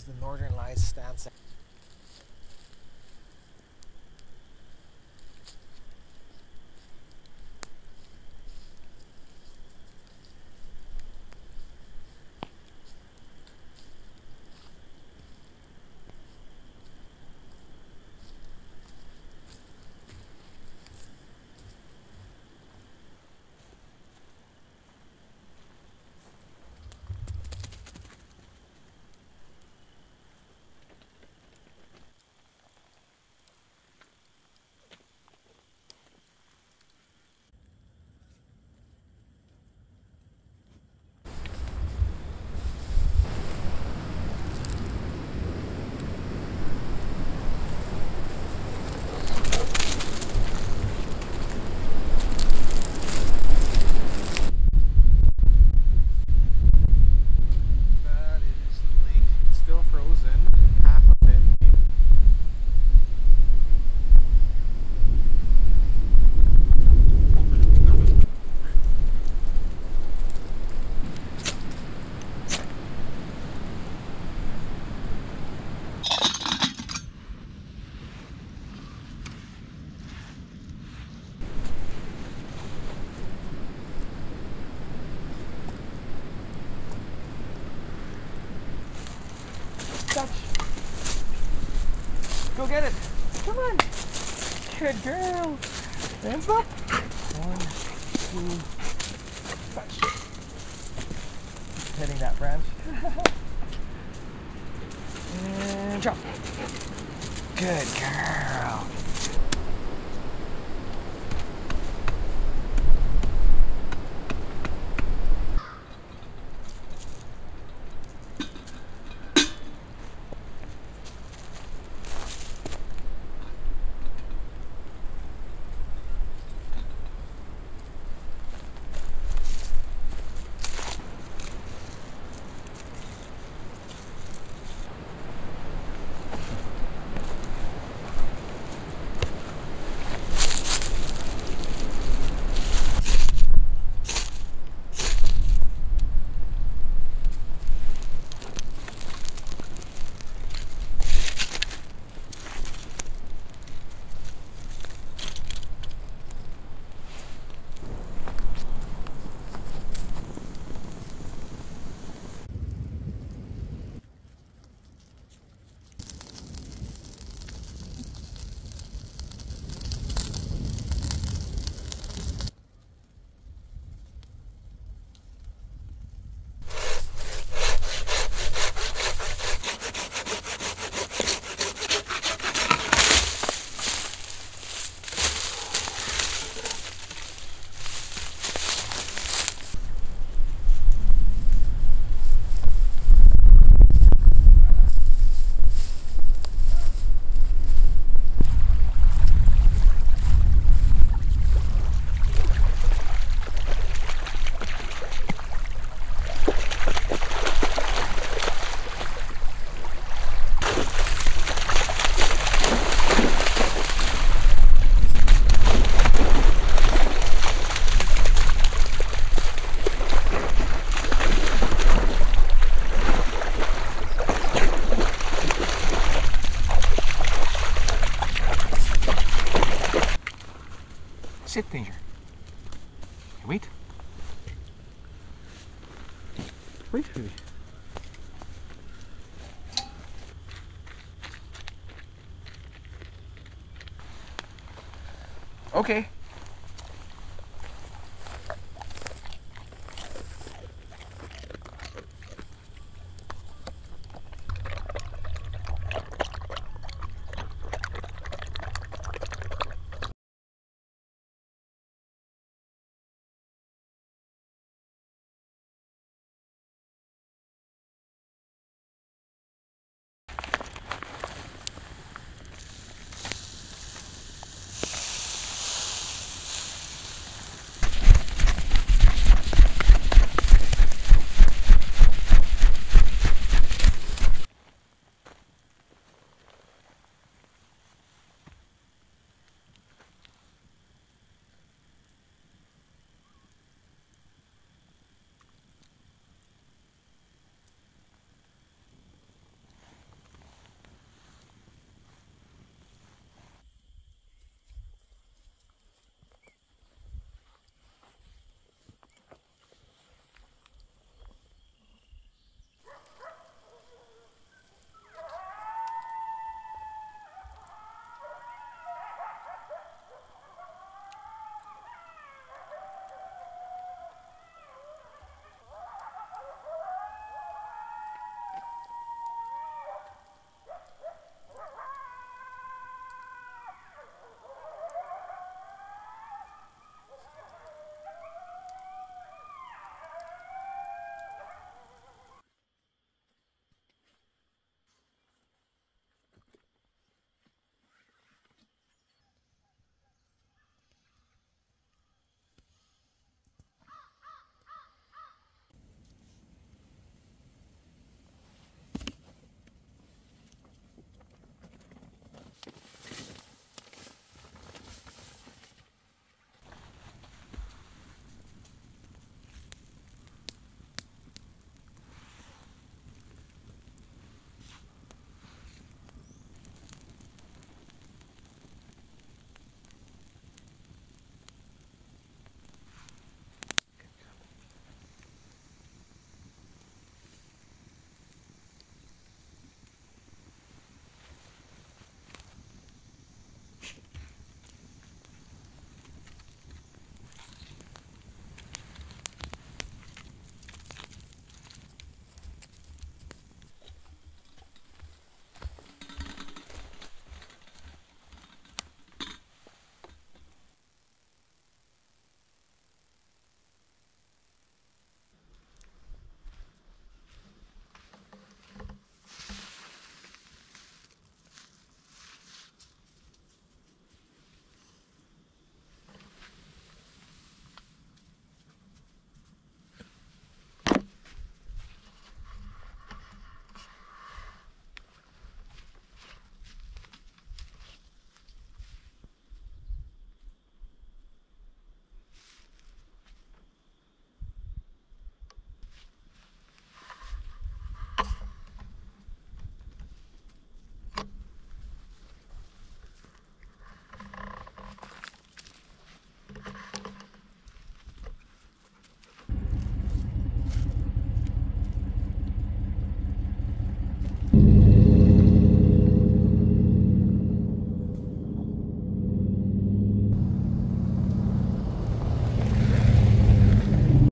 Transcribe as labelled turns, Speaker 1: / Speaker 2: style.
Speaker 1: as the northern lights stands get it. Come on. Good girl. Hands up. One, two, touch. Hitting that branch. and drop. Good girl. Sit, Danger. Hey, wait. Wait, baby. Okay.